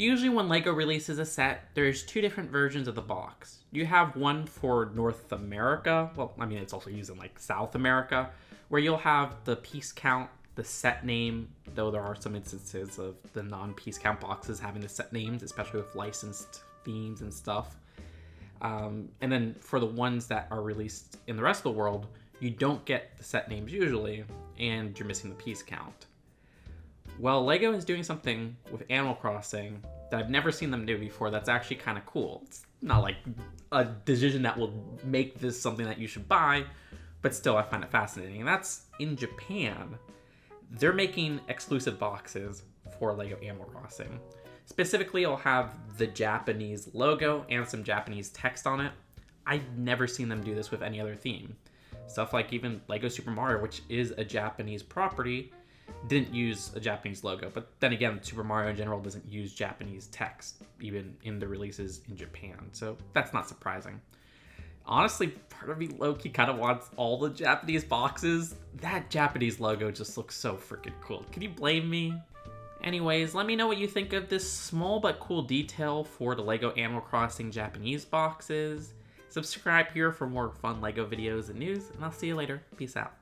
Usually when LEGO releases a set, there's two different versions of the box. You have one for North America, well, I mean, it's also used in like South America, where you'll have the piece count, the set name, though there are some instances of the non-piece count boxes having the set names, especially with licensed themes and stuff. Um, and then for the ones that are released in the rest of the world, you don't get the set names usually, and you're missing the piece count. Well, LEGO is doing something with Animal Crossing that I've never seen them do before that's actually kind of cool. It's not like a decision that will make this something that you should buy, but still I find it fascinating. And that's in Japan. They're making exclusive boxes for LEGO Animal Crossing. Specifically, it'll have the Japanese logo and some Japanese text on it. I've never seen them do this with any other theme. Stuff like even LEGO Super Mario, which is a Japanese property, didn't use a Japanese logo. But then again, Super Mario in general doesn't use Japanese text, even in the releases in Japan. So that's not surprising. Honestly, part of me low-key kind of wants all the Japanese boxes. That Japanese logo just looks so freaking cool. Can you blame me? Anyways, let me know what you think of this small but cool detail for the LEGO Animal Crossing Japanese boxes. Subscribe here for more fun LEGO videos and news, and I'll see you later. Peace out.